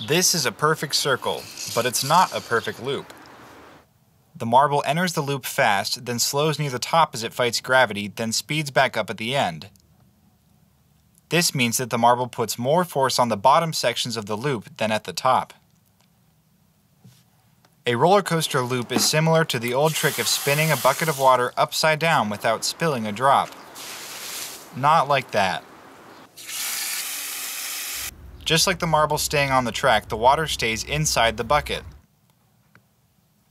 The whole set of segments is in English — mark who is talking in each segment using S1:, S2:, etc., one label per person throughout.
S1: This is a perfect circle, but it's not a perfect loop. The marble enters the loop fast, then slows near the top as it fights gravity, then speeds back up at the end. This means that the marble puts more force on the bottom sections of the loop than at the top. A roller coaster loop is similar to the old trick of spinning a bucket of water upside down without spilling a drop. Not like that. Just like the marble staying on the track, the water stays inside the bucket.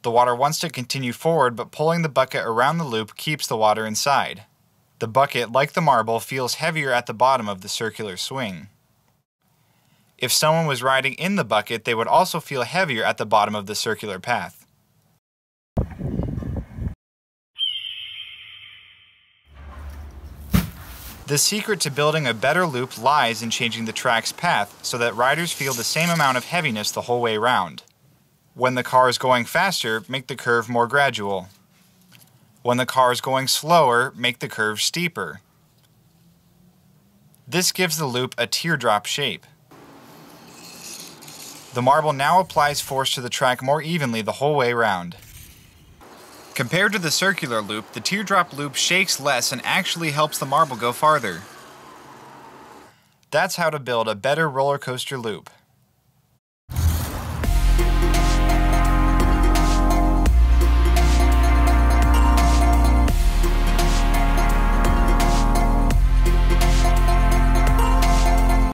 S1: The water wants to continue forward, but pulling the bucket around the loop keeps the water inside. The bucket, like the marble, feels heavier at the bottom of the circular swing. If someone was riding in the bucket, they would also feel heavier at the bottom of the circular path. The secret to building a better loop lies in changing the track's path so that riders feel the same amount of heaviness the whole way round. When the car is going faster, make the curve more gradual. When the car is going slower, make the curve steeper. This gives the loop a teardrop shape. The marble now applies force to the track more evenly the whole way round. Compared to the circular loop, the teardrop loop shakes less and actually helps the marble go farther. That's how to build a better roller coaster loop.